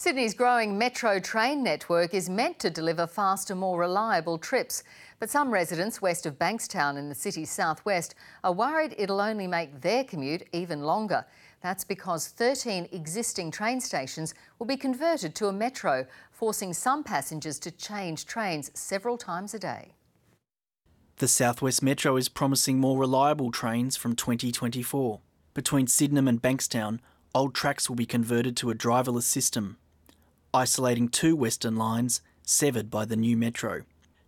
Sydney's growing metro train network is meant to deliver faster, more reliable trips. But some residents west of Bankstown in the city's southwest are worried it'll only make their commute even longer. That's because 13 existing train stations will be converted to a metro, forcing some passengers to change trains several times a day. The Southwest Metro is promising more reliable trains from 2024. Between Sydenham and Bankstown, old tracks will be converted to a driverless system isolating two western lines severed by the new metro.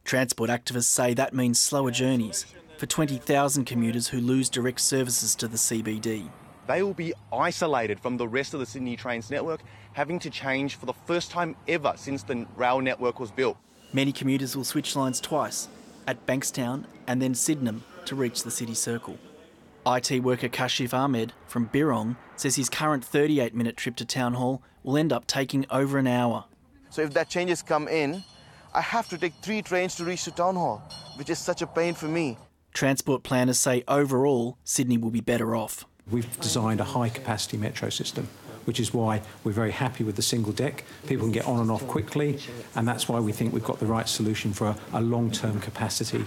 Transport activists say that means slower journeys for 20,000 commuters who lose direct services to the CBD. They will be isolated from the rest of the Sydney Trains network, having to change for the first time ever since the rail network was built. Many commuters will switch lines twice, at Bankstown and then Sydenham, to reach the city circle. IT worker Kashif Ahmed from Birrong says his current 38 minute trip to Town Hall will end up taking over an hour. So if that changes come in, I have to take three trains to reach the Town Hall, which is such a pain for me. Transport planners say overall, Sydney will be better off. We've designed a high capacity metro system, which is why we're very happy with the single deck. People can get on and off quickly, and that's why we think we've got the right solution for a, a long term capacity.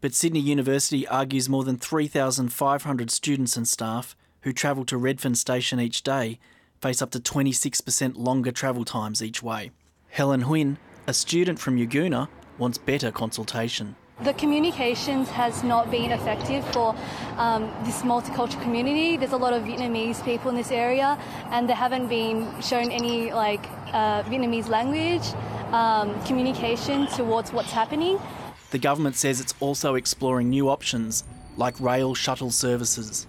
But Sydney University argues more than 3,500 students and staff who travel to Redfern Station each day face up to 26% longer travel times each way. Helen Huynh, a student from Yagoona, wants better consultation. The communications has not been effective for um, this multicultural community. There's a lot of Vietnamese people in this area, and they haven't been shown any like uh, Vietnamese language um, communication towards what's happening. The government says it's also exploring new options like rail shuttle services.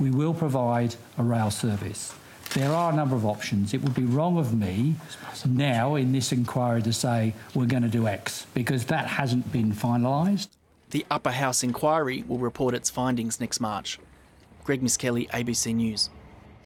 We will provide a rail service. There are a number of options. It would be wrong of me now in this inquiry to say we're going to do X because that hasn't been finalised. The Upper House inquiry will report its findings next March. Greg Miskelly, ABC News.